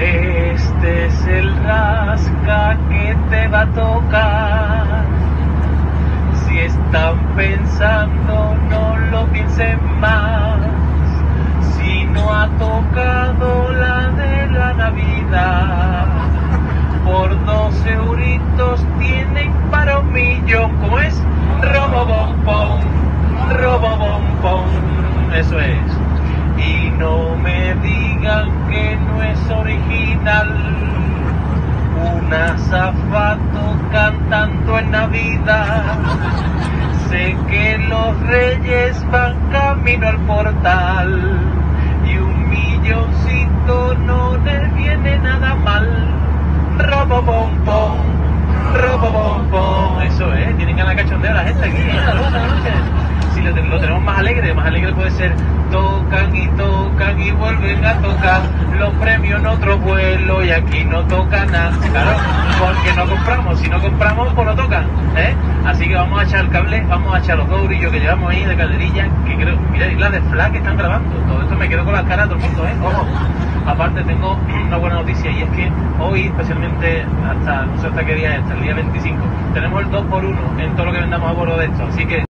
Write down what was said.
Este es el rasca que te va a tocar. Si están pensando, no lo piensen más. Si no ha tocado la de la Navidad, por dos euritos tienen para un millón. ¿Cómo es? Robo bombón, robo bombón. Eso es. Es original. Un azafato cantando en Navidad. Sé que los reyes van camino al portal. Y un milloncito no les viene nada mal. Robo bombón, robo bombón. Eso es, tienen ganas de cachondeo la gente aquí. Si lo, lo tenemos más alegre, más alegre puede ser tocan y tocan y vuelven a tocar los en otro vuelo y aquí no toca nada. Claro, porque no compramos, si no compramos pues no tocan. ¿eh? Así que vamos a echar el cable, vamos a echar los dos brillos que llevamos ahí de calderilla, que creo, mira, y la de flash que están grabando. Todo esto me quedo con la cara de todo el mundo, ¿eh? Ojo. Aparte tengo una buena noticia y es que hoy, especialmente hasta, no sé hasta qué día es, hasta el día 25, tenemos el 2 por 1 en todo lo que vendamos a bordo de esto. Así que